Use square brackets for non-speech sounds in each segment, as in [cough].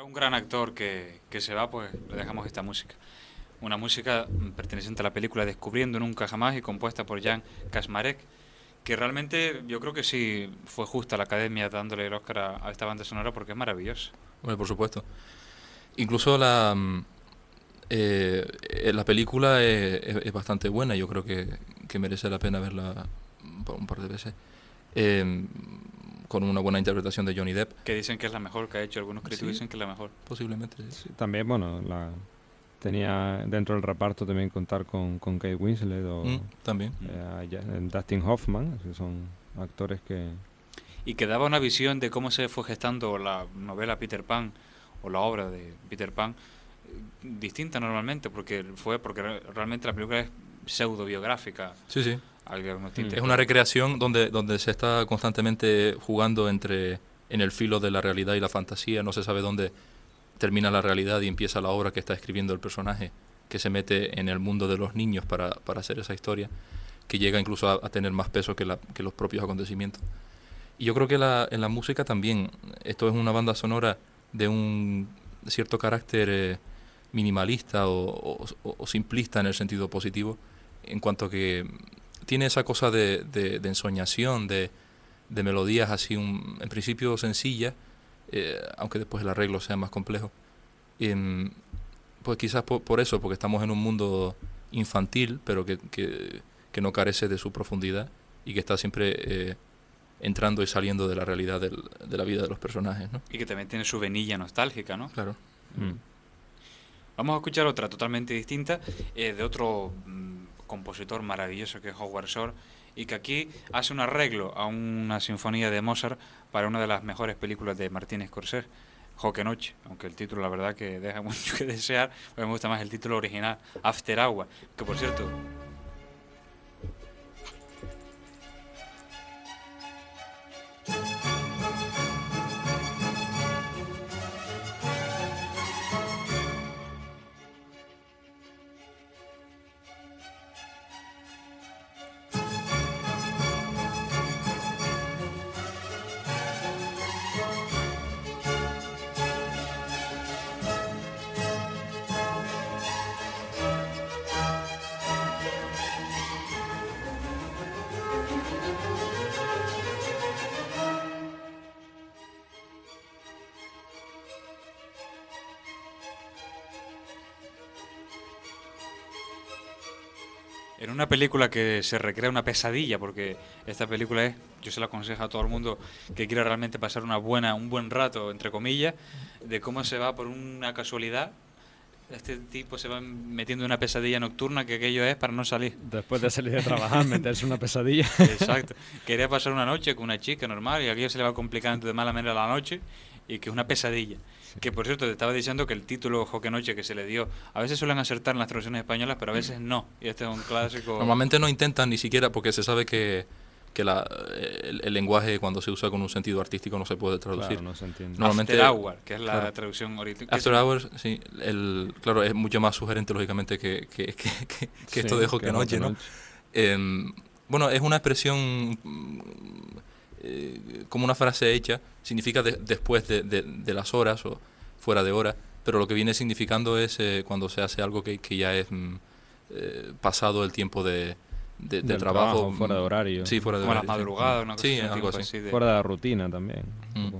Para un gran actor que, que se va, pues le dejamos esta música. Una música perteneciente a la película Descubriendo Nunca Jamás y compuesta por Jan Kasmarek, que realmente yo creo que sí fue justa la academia dándole el Oscar a, esta banda sonora porque es maravillosa. Bueno, por supuesto. Incluso la, mm, eh, eh, la película es, bastante buena, yo creo que, que merece la pena verla un par de veces. Eh, con una buena interpretación de Johnny Depp, Que dicen que es la mejor que ha hecho, algunos críticos Sí. dicen que es la mejor. posiblemente. sí. Sí, también, bueno, la, tenía dentro del reparto también contar con, con Kate Winslet o Mm, también. eh, eh, Dustin Hoffman, que son actores que... Y que daba una visión de cómo se fue gestando la novela Peter Pan o la obra de Peter Pan distinta normalmente, porque fue porque re- realmente la película es pseudo biográfica. Sí, sí. Algunos tintes, Es una recreación donde, donde se está constantemente jugando entre en el filo de la realidad y la fantasía. No se sabe dónde termina la realidad y empieza la obra que está escribiendo el personaje, que se mete en el mundo de los niños para, para hacer esa historia, que llega incluso a, a tener más peso que, la- que los propios acontecimientos. Y yo creo que la, en la música también, esto es una banda sonora de un cierto carácter eh, minimalista o, o- o simplista en el sentido positivo, en cuanto que tiene esa cosa de, de- de ensoñación, de, de melodías así, un- en principio sencillas, eh, aunque después el arreglo sea más complejo. Em, pues quizás por, por eso, porque estamos en un mundo infantil, pero que, que- que no carece de su profundidad y que está siempre eh, entrando y saliendo de la realidad del- de la vida de los personajes, ¿no? Y que también tiene su venilla nostálgica, ¿no? Claro. mm, Vamos a escuchar otra totalmente distinta eh, de otro mm, compositor maravilloso que es Howard Shore y que aquí hace un arreglo a una sinfonía de Mozart para una de las mejores películas de Martin Scorsese, Joque Noche, aunque el título la verdad que deja [laughs] mucho que desear, porque me gusta más el título original, After Hour, que por cierto En una película que se recrea una pesadilla, porque esta película es, yo se la aconsejo a todo el mundo que quiera realmente pasar una buena, un buen rato, entre comillas, de cómo se va por una casualidad. Este tipo se va metiendo en una pesadilla nocturna que aquello es para no salir. Después de salir de trabajar, [laughs] meterse una pesadilla. Exacto. Quería pasar una noche con una chica normal y aquello se le va complicando de mala manera la noche y que es una pesadilla. Que por cierto, te estaba diciendo que el título Joque Noche que se le dio, a veces suelen acertar en las traducciones españolas, pero a veces no. Y este es un clásico. Normalmente no intentan ni siquiera porque se sabe que, que la, el, el lenguaje cuando se usa con un sentido artístico no se puede traducir. Claro, no se entiende. No. normalmente- After Hour, que es la claro. traducción original. After Hours, sí, el, claro, es mucho más sugerente lógicamente que, que, que, que- que esto de Joque que Noche, ¿no? Em, bueno, es una expresión mm, eh, como una frase hecha, significa de- después de, de- de las horas o fuera de hora, pero lo que viene significando es eh, cuando se hace algo que, que ya es mm, eh, pasado el tiempo de, de- de Del trabajo. fuera de mm, horario. Sí, fuera de Como las horario. sí. madrugadas, una cosa Sí, así, algo tipo así. de- Fuera de la rutina también. Mm.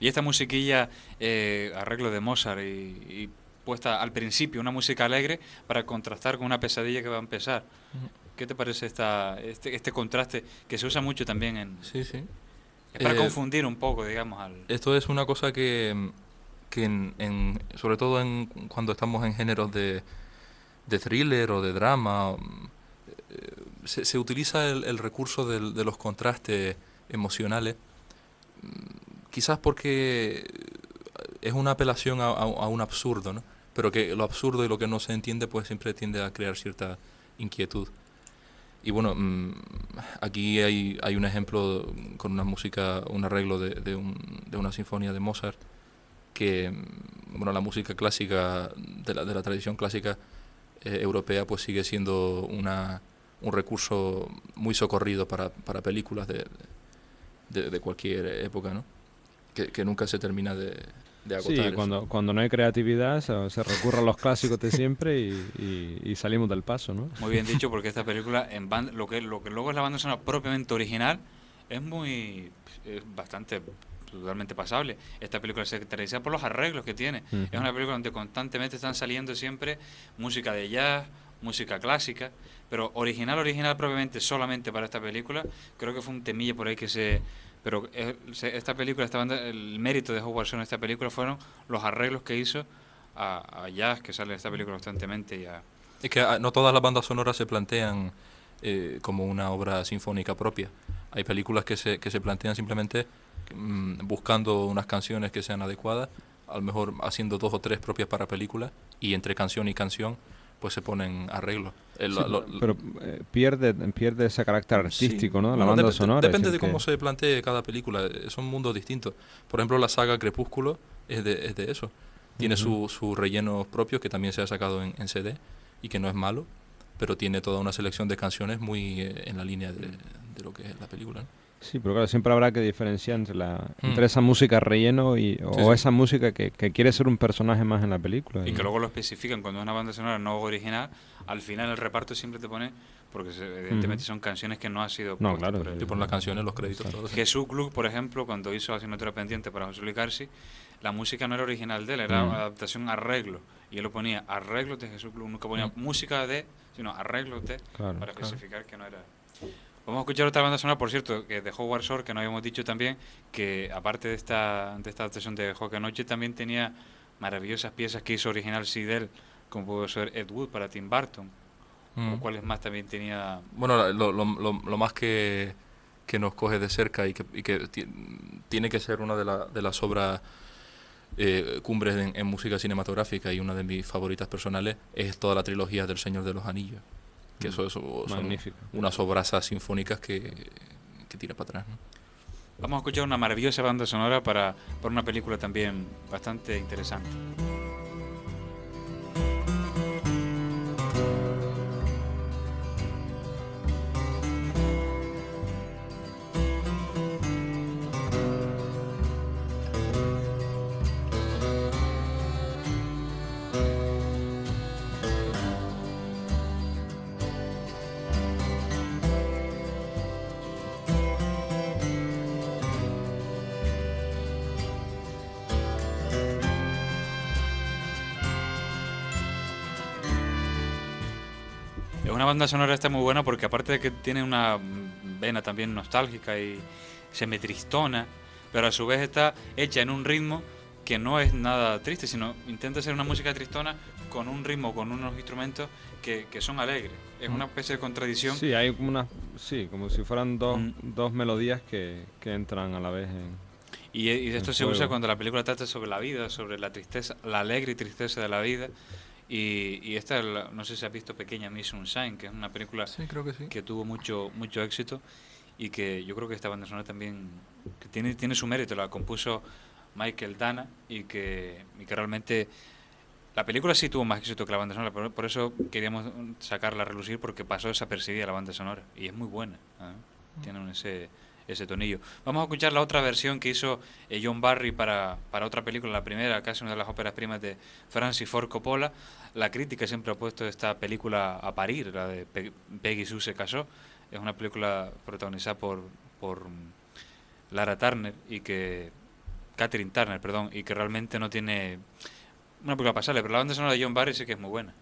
Y esta musiquilla, eh, arreglo de Mozart y, y puesta al principio, una música alegre para contrastar con una pesadilla que va a empezar. Ujú. ¿Qué te parece esta, este, este contraste que se usa mucho también en... Sí, sí. Es para Eh, confundir un poco, digamos, al... Esto es una cosa que, que en, en- sobre todo en, cuando estamos en géneros de, de thriller o de drama, eh, se, se utiliza el, el recurso del- de los contrastes emocionales, mm, quizás porque es una apelación a, a- a un absurdo, ¿no? pero que lo absurdo y lo que no se entiende pues siempre tiende a crear cierta inquietud. Y bueno, mm, aquí hay, hay un ejemplo con una música, un arreglo de, de, un- de una sinfonía de Mozart, que mm, bueno, la música clásica, de la, de la tradición clásica eh, europea, pues sigue siendo una, un recurso muy socorrido para, para películas de, de, de cualquier época, ¿no? Que, que nunca se termina de, de Sí, acotar eso. cuando, cuando no hay creatividad se, se recurre a los clásicos de siempre y, y- y salimos del paso, ¿no? Muy bien dicho, porque esta película, en band- lo, que, lo que luego es la banda sonora propiamente original, es muy. es bastante. totalmente pasable. Esta película se caracteriza por los arreglos que tiene. Es una película donde constantemente están saliendo siempre música de jazz, música clásica, pero original, original propiamente solamente para esta película, creo que fue un temilla por ahí que se... Pero eh, esta película, esta banda, el mérito de Howard Shore en esta película fueron los arreglos que hizo a, jazz, que sale en esta película constantemente, y Es que ah, no todas las bandas sonoras se plantean eh, como una obra sinfónica propia. Hay películas que se, que se plantean simplemente mm, buscando unas canciones que sean adecuadas, a lo mejor haciendo dos o tres propias para películas, y entre canción y canción pues se ponen arreglos. El- Sí, lo- pero eh, pierde, pierde ese carácter Sí. artístico, ¿no? La Bueno, banda dep- sonora. Depende de cómo que- se plantee cada película. eh, Son mundos distintos. Por ejemplo, la saga Crepúsculo es de, es de eso. Tiene su- sus rellenos propios que también se ha sacado en, en CD y que no es malo, pero tiene toda una selección de canciones muy eh, en la línea de, de lo que es la película. ¿no? Sí, pero claro, siempre habrá que diferenciar entre, la, Mm. entre esa música relleno y, o Sí, sí. esa música que, que quiere ser un personaje más en la película. Y que luego lo especifican cuando es una banda sonora no original, al final el reparto siempre te pone, porque evidentemente son canciones que no han sido No, claro, por. Y por las canciones, los créditos, todo. sí. Jesús Gluck, por ejemplo, cuando hizo Asignatura Pendiente para José Luis Garci, la música no era original de él, era Mm. adaptación arreglo. Y él lo ponía arreglos de Jesús Gluck, nunca ponía música de, sino arreglos de, Claro, para claro. especificar que no era. Vamos a escuchar otra banda sonora, por cierto, que de Howard Shore, que no habíamos dicho también, que aparte de esta, de esta adaptación de Hockey Noche, también tenía maravillosas piezas que hizo original Sidel, como pudo ser Ed Wood para Tim Burton, Mm. o cuáles más también tenía. Bueno, lo, lo- lo- lo más que, que nos coge de cerca y que, y que ti- tiene que ser una de, la- de las obras eh, cumbres en, en música cinematográfica y una de mis favoritas personales es toda la trilogía del Señor de los Anillos. Que eso, eso son Magnífico. unas obrazas sinfónicas que, que tira para atrás. ¿no? Vamos a escuchar una maravillosa banda sonora para, para una película también bastante interesante. Una banda sonora esta muy buena porque aparte de que tiene una vena también nostálgica y semitristona, pero a su vez está hecha en un ritmo que no es nada triste, sino intenta ser una música tristona con un ritmo, con unos instrumentos que, que son alegres. Es una especie de contradicción. Sí, hay como una, sí, como si fueran dos, Mm. dos melodías que, que entran a la vez en... Y, y esto se usa cuando la película trata sobre la vida, sobre la tristeza, la alegre y tristeza de la vida. Y, y esta, la- no sé si has visto Pequeña Miss Sunshine, que es una película Sí, creo que sí. que tuvo mucho mucho éxito y que yo creo que esta banda sonora también que tiene tiene su mérito la compuso Michael Dana y que, y que realmente la película sí tuvo más éxito que la banda sonora por, por eso queríamos sacarla a relucir porque pasó desapercibida la banda sonora y es muy buena ¿eh? tienen ese ese tonillo. Vamos a escuchar la otra versión que hizo eh, John Barry para, para otra película la primera casi una de las óperas primas de Francis Ford Coppola. La crítica siempre ha puesto esta película a parir la de Pe- Peggy Sue se casó. Es una película protagonizada por, por Lara Turner y que Catherine Turner, perdón, y que realmente no tiene una película pasable, pero la banda sonora de John Barry sí que es muy buena.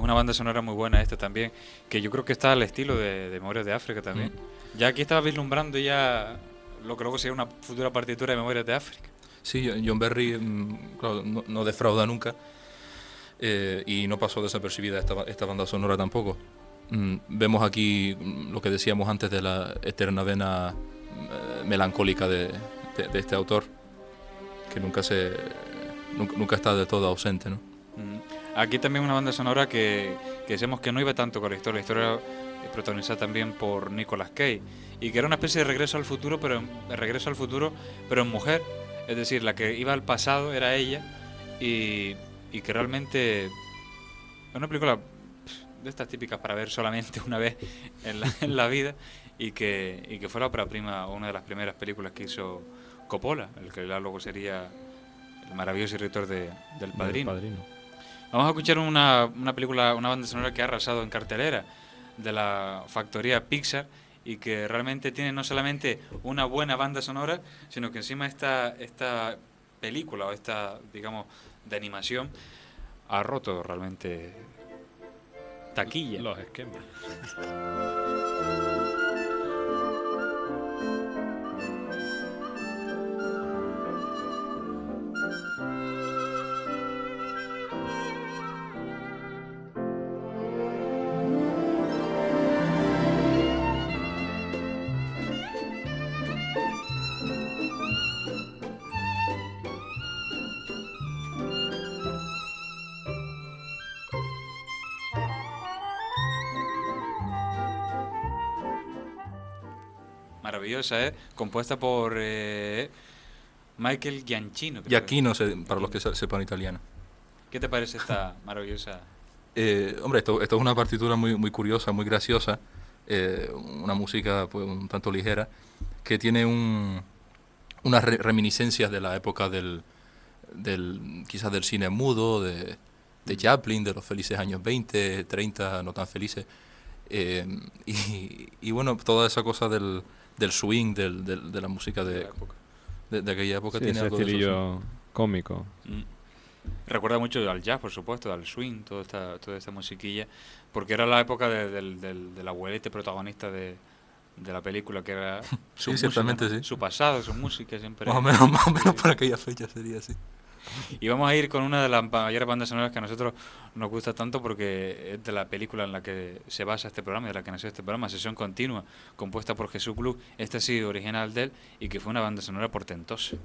Una banda sonora muy buena esta también, que yo creo que está al estilo de, de Memorias de África también. Mm. Ya aquí estaba vislumbrando ya lo que luego sería una futura partitura de Memorias de África. Sí, John Berry mm, claro, no, no defrauda nunca eh, y no pasó desapercibida esta, ba- esta banda sonora tampoco. Mm, vemos aquí lo que decíamos antes de la eterna vena eh, melancólica de, de- de este autor, que nunca se nunca, nunca está de todo ausente, ¿no? Mm. Aquí también una banda sonora que, que decíamos que no iba tanto con la historia, la historia protagonizada también por Nicolas Cage. Y que era una especie de regreso al futuro, pero en, regreso al futuro, pero en mujer, es decir, la que iba al pasado era ella. Y, y que realmente es una película de estas típicas para ver solamente una vez en la, en la vida. Y que, y que fue la ópera prima o una de las primeras películas que hizo Coppola, el que luego sería el maravilloso director de, del Del Padrino. Vamos a escuchar una, una película, una banda sonora que ha arrasado en cartelera de la factoría Pixar y que realmente tiene no solamente una buena banda sonora, sino que encima esta, esta película o esta, digamos, de animación ha roto realmente taquilla. Los esquemas. [laughs] Maravillosa, ¿eh? Compuesta por eh, Michael que- Giacchino, se- para los que se- sepan italiano. ¿Qué te parece esta [laughs] maravillosa? Eh, hombre, esto, esto es una partitura muy, muy curiosa, muy graciosa, eh, una música pues, un tanto ligera, que tiene un, unas re- reminiscencias de la época del, del quizás del cine mudo, de, de Chaplin, de los felices años 20, 30, no tan felices. Eh, y, y bueno, toda esa cosa del, del swing, del, del- de la música de de, la época? de, de aquella época Sí, tiene ese algo de estilillo cómico. Mm. Recuerda mucho al jazz, por supuesto, al swing, toda esta, toda esta musiquilla, porque era la época de- del, del, del abuelete protagonista de, de la película, que era [laughs] su, Sí, música, ciertamente, ¿no? sí. su pasado, su música siempre. Más o menos, [laughs] más o menos por aquella fecha sería así. Y vamos a ir con una de las mayores bandas sonoras que a nosotros nos gusta tanto porque es de la película en la que se basa este programa, de la que nació este programa, Sesión Continua, compuesta por Jesús Club. Esta ha sido original de él y que fue una banda sonora portentosa.